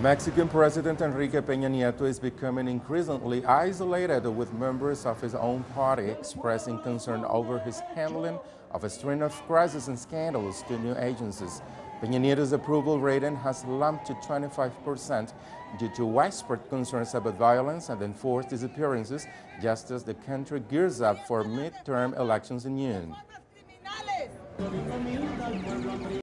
Mexican President Enrique Peña Nieto is becoming increasingly isolated with members of his own party expressing concern over his handling of a string of crises and scandals to new agencies. Peña Nieto's approval rating has slumped to 25% due to widespread concerns about violence and enforced disappearances just as the country gears up for midterm elections in June.